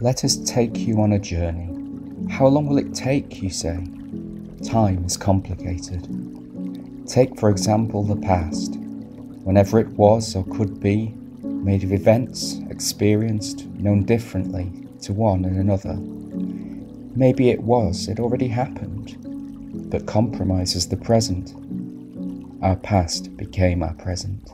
Let us take you on a journey. How long will it take, you say? Time is complicated. Take, for example, the past. Whenever it was or could be, made of events experienced, known differently to one and another. Maybe it was, it already happened, but compromises the present. Our past became our present.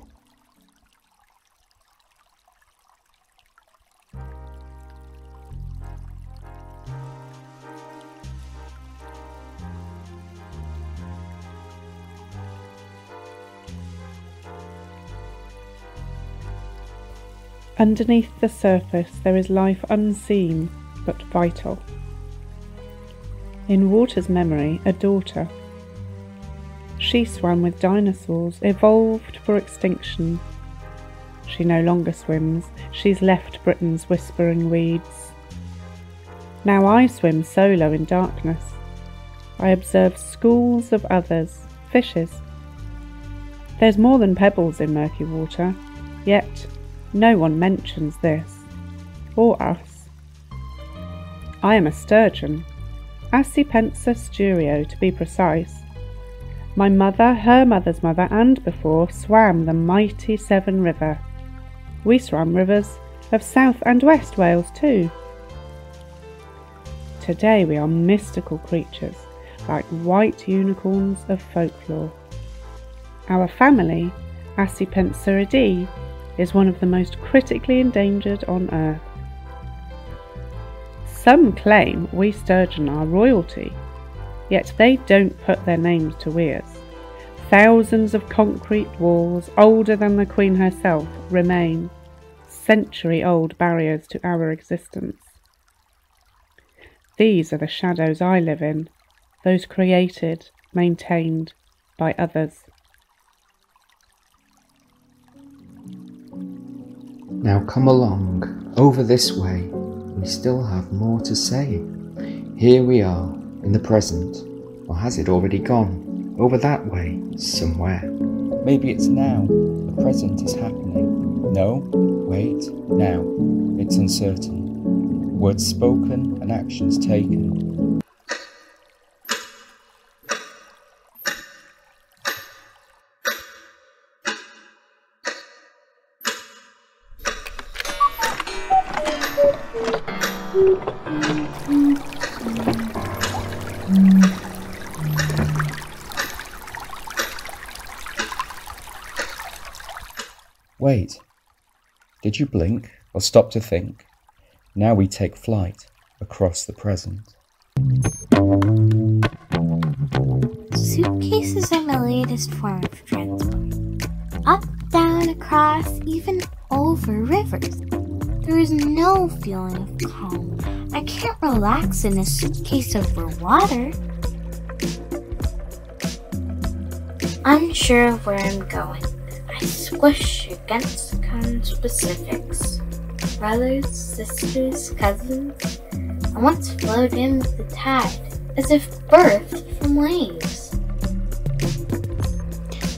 Underneath the surface, there is life unseen but vital. In Water's memory, a daughter. She swam with dinosaurs, evolved for extinction. She no longer swims, she's left Britain's whispering weeds. Now I swim solo in darkness. I observe schools of others, fishes. There's more than pebbles in murky water, yet no one mentions this, or us. I am a sturgeon, Acipenser sturio to be precise. My mother, her mother's mother, and before swam the mighty Severn River. We swam rivers of South and West Wales too. Today we are mystical creatures, like white unicorns of folklore. Our family, Acipenseridae, is one of the most critically endangered on Earth. Some claim we sturgeon are royalty, yet they don't put their names to weirs. Thousands of concrete walls, older than the Queen herself, remain, century old barriers to our existence. These are the shadows I live in, those created, maintained by others. Now come along, over this way. We still have more to say. Here we are, in the present. Or has it already gone? Over that way, somewhere. Maybe it's now. The present is happening. No, wait, now. It's uncertain. Words spoken and actions taken. Wait. Did you blink or stop to think? Now we take flight across the present. Suitcases are the latest form of transport. Up, down, across, even over rivers. There is no feeling of calm. I can't relax in a suitcase over water. Unsure of where I'm going, I squish against conspecifics. Brothers, sisters, cousins. I once flowed in with the tide, as if birthed from waves.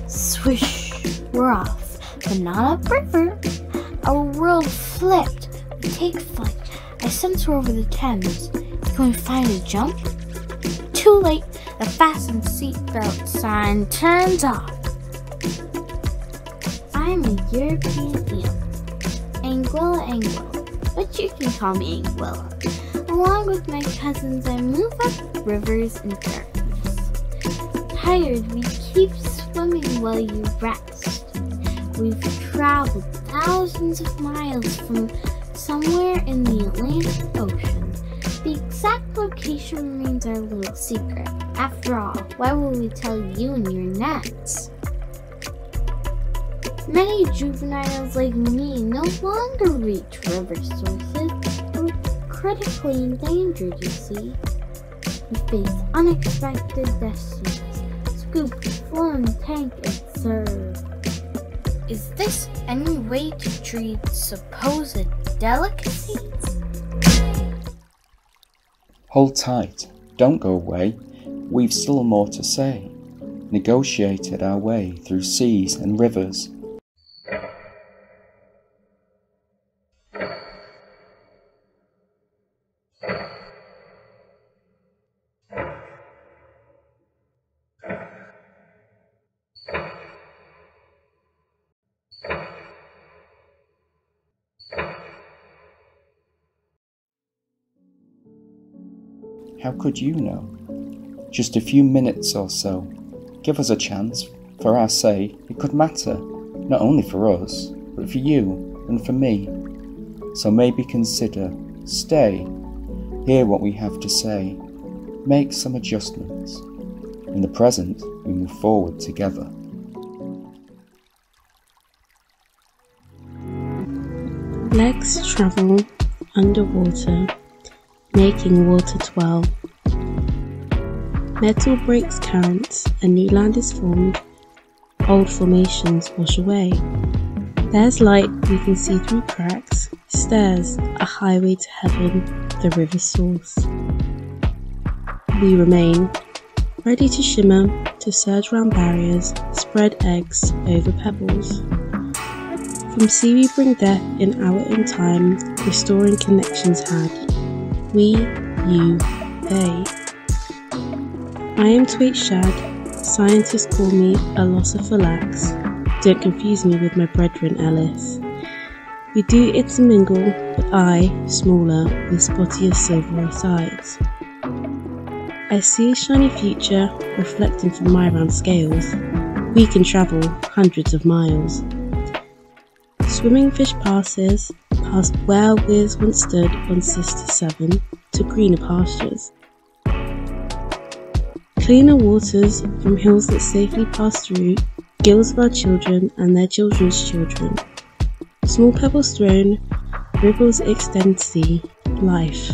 Swish, we're off, but not upriver. Our world We take flight. I sense we're over the Thames. Can we finally jump? Too late. The fasten seatbelt sign turns off. I'm a European eel. Anguilla anguilla, but you can call me Anguilla. Along with my cousins, I move up rivers in darkness. Tired, we keep swimming while you rest. We've traveled thousands of miles from somewhere in the Atlantic Ocean. The exact location remains our little secret. After all, why would we tell you and your nets? Many juveniles like me no longer reach river sources. We're critically endangered, you see. We face unexpected destinies. Scoop, flown, tank, and serve. Is this any way to treat supposed delicacies? Hold tight, don't go away. We've still more to say. Negotiated our way through seas and rivers. How could you know? Just a few minutes or so. Give us a chance. For our sake, it could matter, not only for us, but for you and for me. So maybe consider, stay, hear what we have to say, make some adjustments. In the present, we move forward together. Legs travel underwater, making water twirl. Metal breaks currents, a new land is formed, old formations wash away. There's light we can see through cracks, stairs, a highway to heaven, the river's source. We remain, ready to shimmer, to surge round barriers, spread eggs over pebbles. From sea we bring death in our own time, restoring connections had. We, you, they. I am Twait shad. Scientists call me a lax. Don't confuse me with my brethren Allis. We do intermingle, but I, smaller, with spottier silvery sides. I see a shiny future reflecting from my round scales. We can travel hundreds of miles. Swimming fish passes where weirs once stood on Sister Severn to greener pastures. Cleaner waters from hills that safely pass through gills of our children and their children's children. Small pebbles thrown, ripples extend sea, life,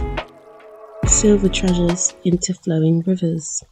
silver treasures into flowing rivers.